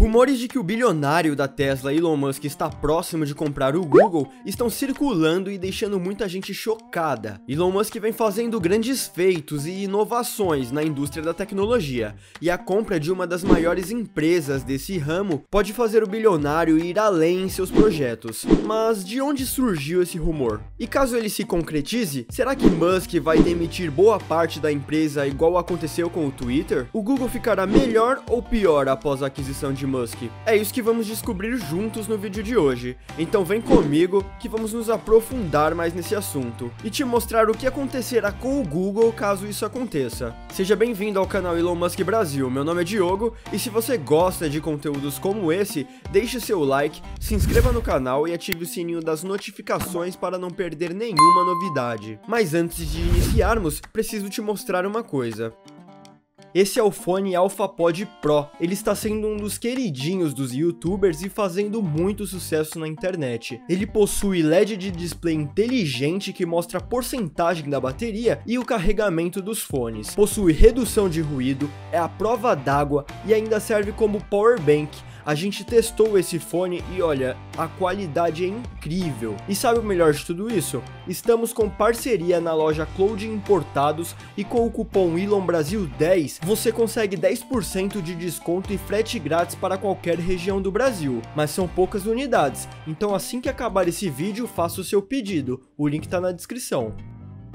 Rumores de que o bilionário da Tesla, Elon Musk, está próximo de comprar o Google estão circulando e deixando muita gente chocada. Elon Musk vem fazendo grandes feitos e inovações na indústria da tecnologia, e a compra de uma das maiores empresas desse ramo pode fazer o bilionário ir além em seus projetos. Mas de onde surgiu esse rumor? E caso ele se concretize, será que Musk vai demitir boa parte da empresa igual aconteceu com o Twitter? O Google ficará melhor ou pior após a aquisição de Musk? É isso que vamos descobrir juntos no vídeo de hoje. Então vem comigo que vamos nos aprofundar mais nesse assunto e te mostrar o que acontecerá com o Google caso isso aconteça. Seja bem-vindo ao canal Elon Musk Brasil. Meu nome é Diogo e se você gosta de conteúdos como esse, deixe seu like, se inscreva no canal e ative o sininho das notificações para não perder nenhuma novidade. Mas antes de iniciarmos, preciso te mostrar uma coisa. Esse é o fone AlphaPod Pro. Ele está sendo um dos queridinhos dos youtubers e fazendo muito sucesso na internet. Ele possui LED de display inteligente que mostra a porcentagem da bateria e o carregamento dos fones. Possui redução de ruído, é a prova d'água e ainda serve como power bank a gente testou esse fone e olha, a qualidade é incrível. E sabe o melhor de tudo isso? Estamos com parceria na loja Cloud Importados e com o cupom Elon Brasil 10 você consegue 10% de desconto e frete grátis para qualquer região do Brasil. Mas são poucas unidades, então assim que acabar esse vídeo faça o seu pedido, o link está na descrição.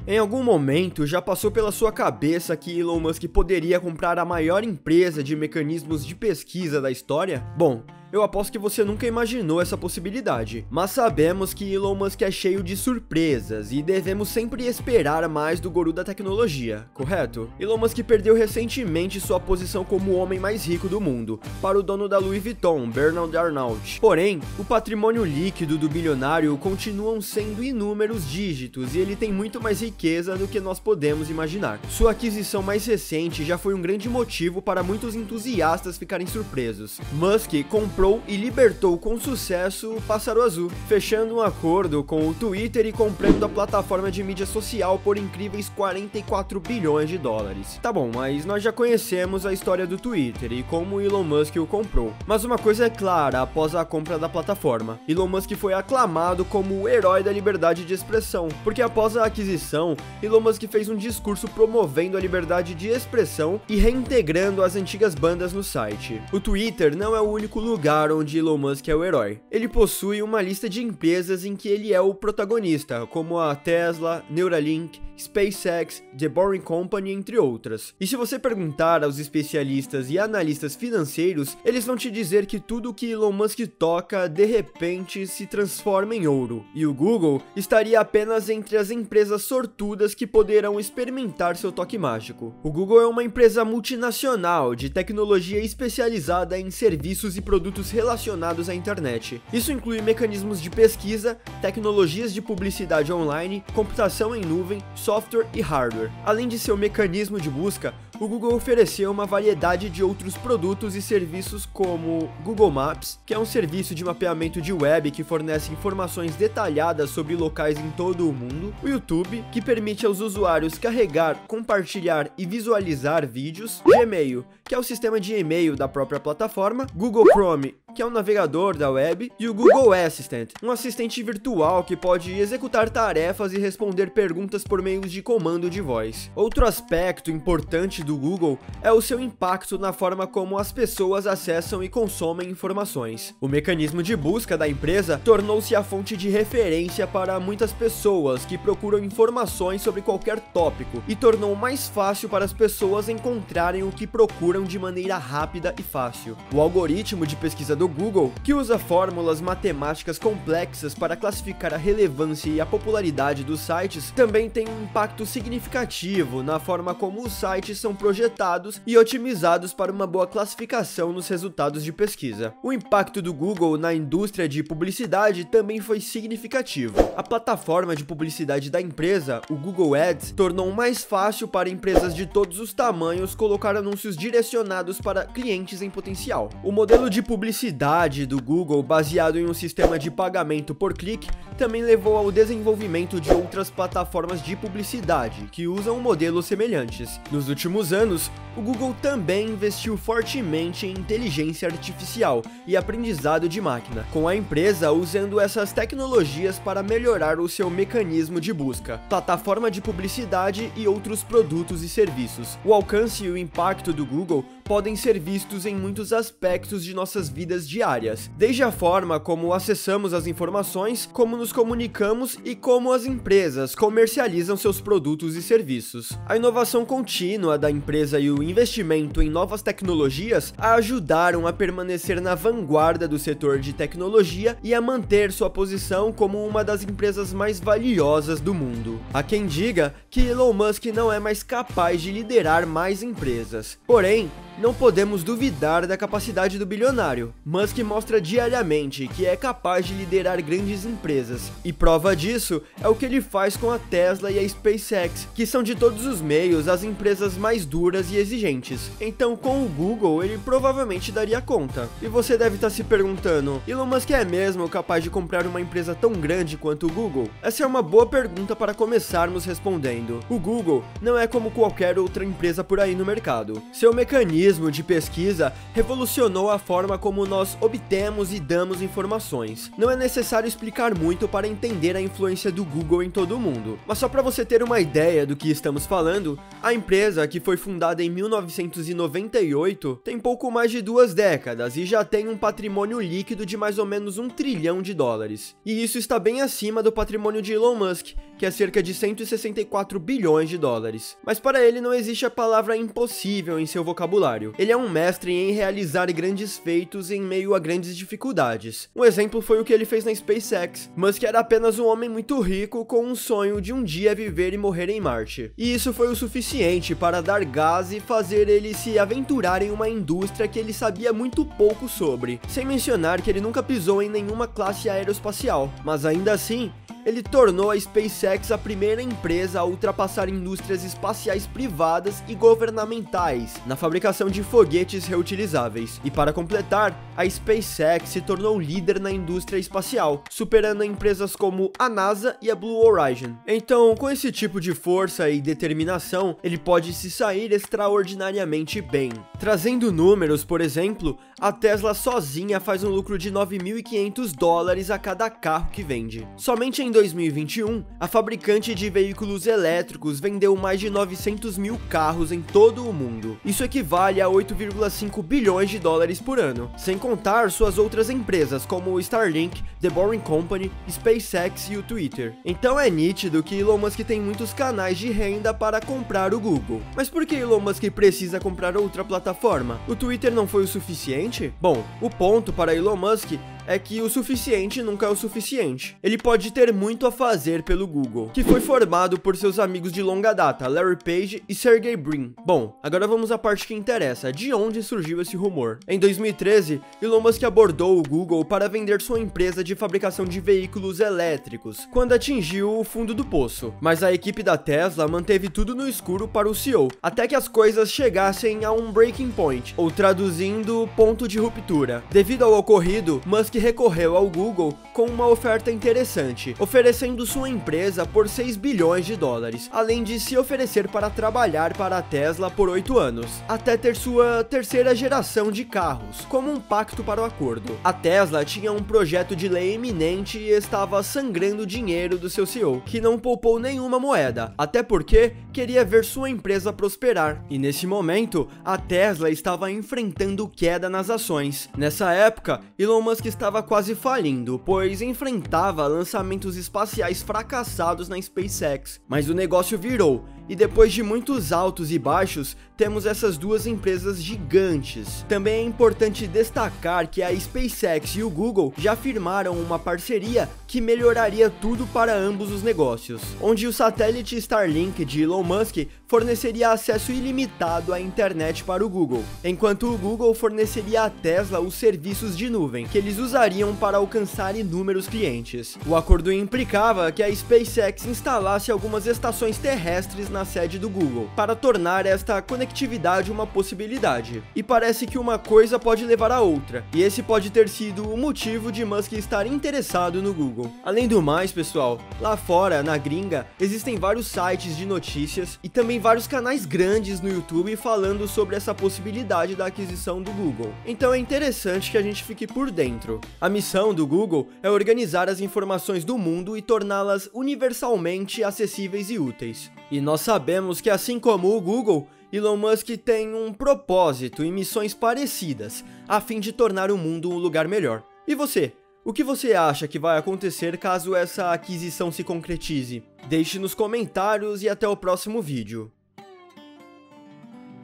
Em algum momento já passou pela sua cabeça que Elon Musk poderia comprar a maior empresa de mecanismos de pesquisa da história? Bom, eu aposto que você nunca imaginou essa possibilidade. Mas sabemos que Elon Musk é cheio de surpresas e devemos sempre esperar mais do guru da tecnologia, correto? Elon Musk perdeu recentemente sua posição como o homem mais rico do mundo para o dono da Louis Vuitton, Bernard Arnault. Porém, o patrimônio líquido do bilionário continuam sendo inúmeros dígitos e ele tem muito mais riqueza do que nós podemos imaginar. Sua aquisição mais recente já foi um grande motivo para muitos entusiastas ficarem surpresos. Musk comprou e libertou com sucesso o Pássaro Azul, fechando um acordo com o Twitter e comprando a plataforma de mídia social por incríveis 44 bilhões de dólares. Tá bom, mas nós já conhecemos a história do Twitter e como Elon Musk o comprou. Mas uma coisa é clara após a compra da plataforma: Elon Musk foi aclamado como o herói da liberdade de expressão, porque após a aquisição, Elon Musk fez um discurso promovendo a liberdade de expressão e reintegrando as antigas bandas no site. O Twitter não é o único lugar lugar onde Elon Musk é o herói. Ele possui uma lista de empresas em que ele é o protagonista, como a Tesla, Neuralink, SpaceX, The Boring Company, entre outras. E se você perguntar aos especialistas e analistas financeiros, eles vão te dizer que tudo que Elon Musk toca de repente se transforma em ouro. E o Google estaria apenas entre as empresas sortudas que poderão experimentar seu toque mágico. O Google é uma empresa multinacional de tecnologia especializada em serviços e produtos relacionados à internet. Isso inclui mecanismos de pesquisa, tecnologias de publicidade online, computação em nuvem, software e hardware. Além de seu mecanismo de busca, o Google ofereceu uma variedade de outros produtos e serviços como Google Maps, que é um serviço de mapeamento de web que fornece informações detalhadas sobre locais em todo o mundo, o YouTube, que permite aos usuários carregar, compartilhar e visualizar vídeos, Gmail, que é o sistema de e-mail da própria plataforma, Google Chrome, que é um navegador da web, e o Google Assistant, um assistente virtual que pode executar tarefas e responder perguntas por meio de comando de voz. Outro aspecto importante do Google é o seu impacto na forma como as pessoas acessam e consomem informações. O mecanismo de busca da empresa tornou-se a fonte de referência para muitas pessoas que procuram informações sobre qualquer tópico e tornou mais fácil para as pessoas encontrarem o que procuram de maneira rápida e fácil. O algoritmo de pesquisa do Google, que usa fórmulas matemáticas complexas para classificar a relevância e a popularidade dos sites, também tem um impacto significativo na forma como os sites são projetados e otimizados para uma boa classificação nos resultados de pesquisa. O impacto do Google na indústria de publicidade também foi significativo. A plataforma de publicidade da empresa, o Google Ads, tornou mais fácil para empresas de todos os tamanhos colocar anúncios direcionados para clientes em potencial. O modelo de publicidade publicidade do Google, baseado em um sistema de pagamento por clique, também levou ao desenvolvimento de outras plataformas de publicidade que usam modelos semelhantes. Nos últimos anos, o Google também investiu fortemente em inteligência artificial e aprendizado de máquina, com a empresa usando essas tecnologias para melhorar o seu mecanismo de busca, plataforma de publicidade e outros produtos e serviços. O alcance e o impacto do Google podem ser vistos em muitos aspectos de nossas vidas diárias, desde a forma como acessamos as informações, como nos comunicamos e como as empresas comercializam seus produtos e serviços. A inovação contínua da empresa e o investimento em novas tecnologias a ajudaram a permanecer na vanguarda do setor de tecnologia e a manter sua posição como uma das empresas mais valiosas do mundo. Há quem diga que Elon Musk não é mais capaz de liderar mais empresas. Porém, não podemos duvidar da capacidade do bilionário. Musk mostra diariamente que é capaz de liderar grandes empresas, e prova disso é o que ele faz com a Tesla e a SpaceX, que são de todos os meios as empresas mais duras e exigentes. Então, com o Google, ele provavelmente daria conta. E você deve estar se perguntando: Elon Musk é mesmo capaz de comprar uma empresa tão grande quanto o Google? Essa é uma boa pergunta para começarmos respondendo. O Google não é como qualquer outra empresa por aí no mercado. Seu mecanismo mecanismo de pesquisa revolucionou a forma como nós obtemos e damos informações. Não é necessário explicar muito para entender a influência do Google em todo o mundo, mas só para você ter uma ideia do que estamos falando, a empresa, que foi fundada em 1998, tem pouco mais de duas décadas e já tem um patrimônio líquido de mais ou menos um trilhão de dólares. E isso está bem acima do patrimônio de Elon Musk, que é cerca de 164 bilhões de dólares. Mas para ele não existe a palavra impossível em seu vocabulário ele é um mestre em realizar grandes feitos em meio a grandes dificuldades. Um exemplo foi o que ele fez na SpaceX. Musk era apenas um homem muito rico com um sonho de um dia viver e morrer em Marte. E isso foi o suficiente para dar gás e fazer ele se aventurar em uma indústria que ele sabia muito pouco sobre. Sem mencionar que ele nunca pisou em nenhuma classe aeroespacial. Mas ainda assim, ele tornou a SpaceX a primeira empresa a ultrapassar indústrias espaciais privadas e governamentais na fabricação de foguetes reutilizáveis. E para completar, a SpaceX se tornou líder na indústria espacial, superando empresas como a NASA e a Blue Origin. Então, com esse tipo de força e determinação, ele pode se sair extraordinariamente bem. Trazendo números, por exemplo, a Tesla sozinha faz um lucro de 9.500 dólares a cada carro que vende. Somente em 2021, a fabricante de veículos elétricos vendeu mais de 900 mil carros em todo o mundo. Isso equivale a 8,5 bilhões de dólares por ano, sem contar suas outras empresas como o Starlink, The Boring Company, SpaceX e o Twitter. Então é nítido que Elon Musk tem muitos canais de renda para comprar o Google. Mas por que Elon Musk precisa comprar outra plataforma? O Twitter não foi o suficiente? Bom, o ponto para Elon Musk é que o suficiente nunca é o suficiente. Ele pode ter muito a fazer pelo Google, que foi formado por seus amigos de longa data, Larry Page e Sergey Brin. Bom, agora vamos à parte que interessa, de onde surgiu esse rumor. Em 2013, Elon Musk abordou o Google para vender sua empresa de fabricação de veículos elétricos, quando atingiu o fundo do poço. Mas a equipe da Tesla manteve tudo no escuro para o CEO, até que as coisas chegassem a um breaking point, ou traduzindo, ponto de ruptura. Devido ao ocorrido, Musk que recorreu ao Google com uma oferta interessante, oferecendo sua empresa por 6 bilhões de dólares, além de se oferecer para trabalhar para a Tesla por 8 anos, até ter sua terceira geração de carros, como um pacto para o acordo. A Tesla tinha um projeto de lei iminente e estava sangrando dinheiro do seu CEO, que não poupou nenhuma moeda, até porque queria ver sua empresa prosperar. E nesse momento, a Tesla estava enfrentando queda nas ações. Nessa época, Elon Musk estava estava quase falindo, pois enfrentava lançamentos espaciais fracassados na SpaceX. Mas o negócio virou e depois de muitos altos e baixos, temos essas duas empresas gigantes. Também é importante destacar que a SpaceX e o Google já firmaram uma parceria que melhoraria tudo para ambos os negócios, onde o satélite Starlink de Elon Musk forneceria acesso ilimitado à internet para o Google, enquanto o Google forneceria à Tesla os serviços de nuvem que eles usariam para alcançar inúmeros clientes. O acordo implicava que a SpaceX instalasse algumas estações terrestres na sede do Google, para tornar esta conectividade uma possibilidade. E parece que uma coisa pode levar a outra, e esse pode ter sido o motivo de Musk estar interessado no Google. Além do mais, pessoal, lá fora, na gringa, existem vários sites de notícias e também vários canais grandes no YouTube falando sobre essa possibilidade da aquisição do Google. Então é interessante que a gente fique por dentro. A missão do Google é organizar as informações do mundo e torná-las universalmente acessíveis e úteis. E nós sabemos que assim como o Google, Elon Musk tem um propósito e missões parecidas, a fim de tornar o mundo um lugar melhor. E você? O que você acha que vai acontecer caso essa aquisição se concretize? Deixe nos comentários e até o próximo vídeo.